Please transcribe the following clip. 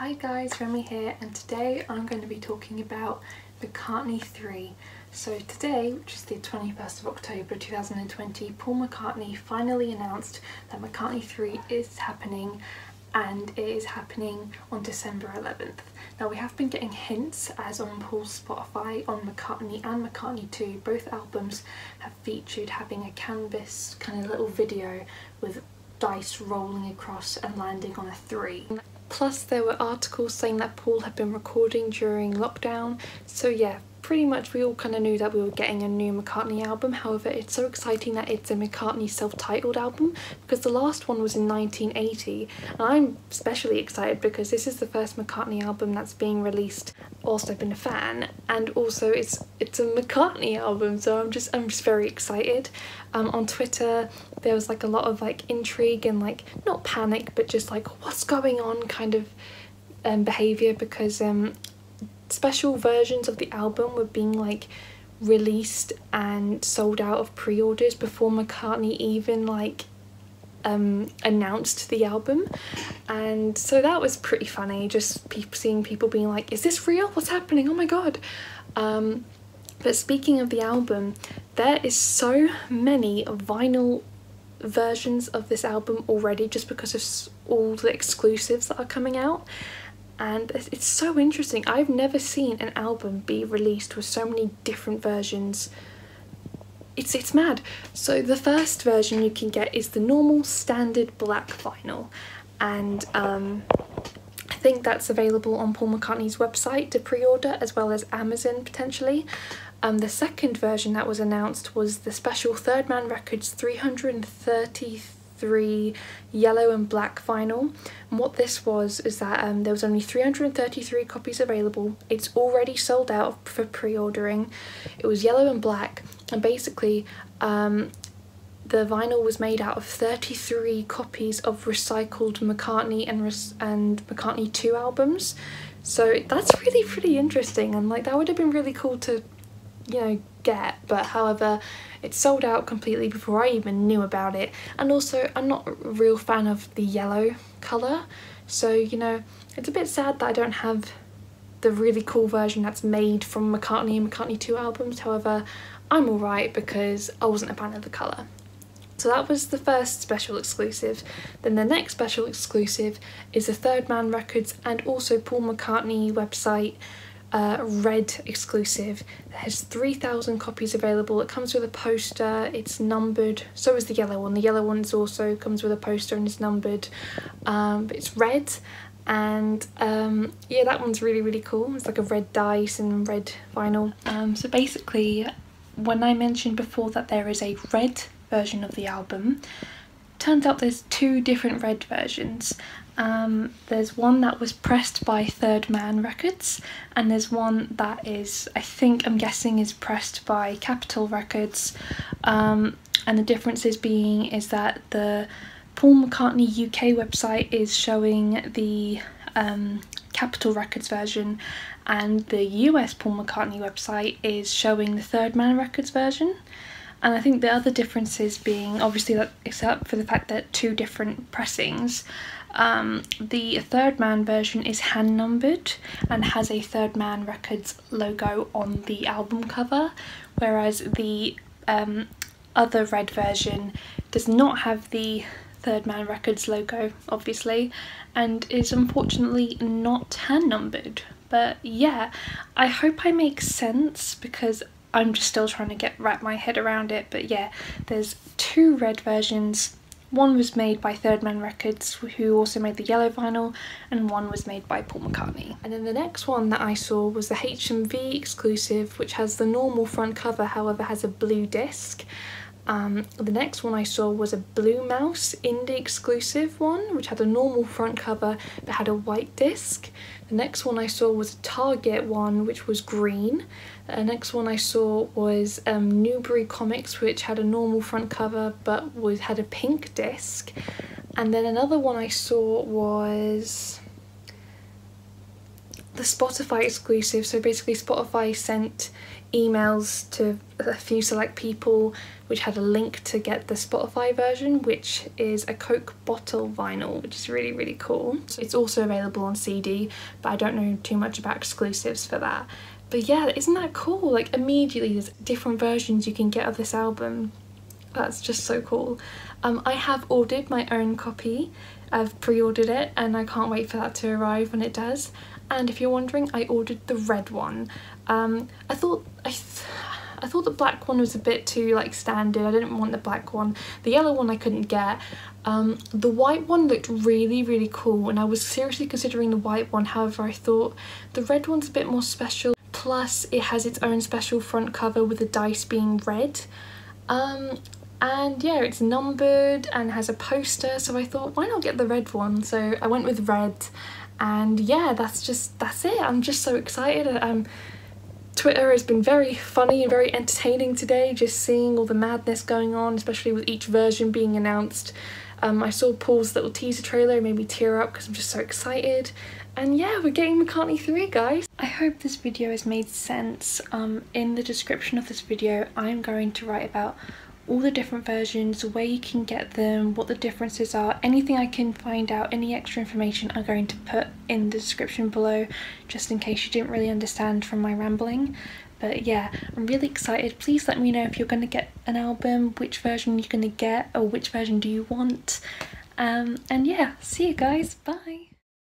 Hi guys, Remy here and today I'm going to be talking about McCartney 3. So today, which is the 21st of October 2020, Paul McCartney finally announced that McCartney 3 is happening and it is happening on December 11th. Now we have been getting hints as on Paul's Spotify on McCartney and McCartney 2, both albums have featured having a canvas kind of little video with dice rolling across and landing on a 3. Plus there were articles saying that Paul had been recording during lockdown, so yeah, pretty much we all kind of knew that we were getting a new McCartney album. However, it's so exciting that it's a McCartney self-titled album because the last one was in 1980 and I'm especially excited because this is the first McCartney album that's being released whilst I've been a fan and also it's it's a McCartney album so I'm just I'm just very excited. Um, on Twitter there was like a lot of like intrigue and like not panic but just like what's going on kind of um, behaviour because um, special versions of the album were being like released and sold out of pre-orders before McCartney even like um, announced the album. And so that was pretty funny just pe seeing people being like is this real? What's happening? Oh my god. Um, but speaking of the album there is so many vinyl versions of this album already just because of all the exclusives that are coming out and it's so interesting. I've never seen an album be released with so many different versions. It's, it's mad. So the first version you can get is the normal standard black vinyl and um, I think that's available on Paul McCartney's website to pre-order as well as Amazon potentially. Um, the second version that was announced was the special Third Man Records 330 three yellow and black vinyl. And what this was is that um, there was only 333 copies available. It's already sold out for pre-ordering. It was yellow and black and basically um, the vinyl was made out of 33 copies of recycled McCartney and, and McCartney 2 albums. So that's really pretty interesting and like that would have been really cool to you know get but however it sold out completely before I even knew about it and also I'm not a real fan of the yellow colour so you know it's a bit sad that I don't have the really cool version that's made from McCartney and McCartney 2 albums however I'm alright because I wasn't a fan of the colour. So that was the first special exclusive. Then the next special exclusive is the Third Man Records and also Paul McCartney website uh, red exclusive that has 3,000 copies available. It comes with a poster, it's numbered, so is the yellow one. The yellow one also comes with a poster and is numbered. Um, but it's red and um, yeah that one's really really cool. It's like a red dice and red vinyl. Um, so basically when I mentioned before that there is a red version of the album, turns out there's two different red versions um, there's one that was pressed by Third Man Records, and there's one that is, I think, I'm guessing, is pressed by Capitol Records. Um, and the differences being is that the Paul McCartney UK website is showing the um, Capitol Records version, and the US Paul McCartney website is showing the Third Man Records version. And I think the other differences being obviously that except for the fact that two different pressings, um, the Third Man version is hand numbered and has a Third Man Records logo on the album cover, whereas the um, other red version does not have the Third Man Records logo, obviously, and is unfortunately not hand numbered. But yeah, I hope I make sense because I'm just still trying to get wrap my head around it. But yeah, there's two red versions one was made by Third Man Records, who also made the yellow vinyl, and one was made by Paul McCartney. And then the next one that I saw was the HMV exclusive, which has the normal front cover, however has a blue disc. Um, the next one I saw was a Bull Moose indie exclusive one, which had a normal front cover but had a white disc. The next one I saw was a Target one, which was green. The next one I saw was um, Newbury Comics, which had a normal front cover but was had a pink disc. And then another one I saw was the Spotify exclusive. So basically Spotify sent emails to a few select people which had a link to get the Spotify version which is a Coke bottle vinyl which is really really cool. It's also available on CD but I don't know too much about exclusives for that. But yeah, isn't that cool? Like immediately there's different versions you can get of this album. That's just so cool. Um, I have ordered my own copy. I've pre-ordered it and I can't wait for that to arrive when it does. And if you're wondering, I ordered the red one. Um, I thought I, th I thought the black one was a bit too like standard. I didn't want the black one. The yellow one I couldn't get. Um, the white one looked really really cool and I was seriously considering the white one. However, I thought the red one's a bit more special. Plus, it has its own special front cover with the dice being red. Um, and yeah it's numbered and has a poster so I thought why not get the red one so I went with red and yeah that's just that's it. I'm just so excited. Um Twitter has been very funny and very entertaining today just seeing all the madness going on especially with each version being announced. Um, I saw Paul's little teaser trailer made me tear up because I'm just so excited. And yeah we're getting McCartney 3 guys. I hope this video has made sense. Um, in the description of this video I'm going to write about all the different versions, where you can get them, what the differences are, anything I can find out, any extra information I'm going to put in the description below just in case you didn't really understand from my rambling. But yeah, I'm really excited. Please let me know if you're going to get an album, which version you're going to get or which version do you want. Um, and yeah, see you guys. Bye.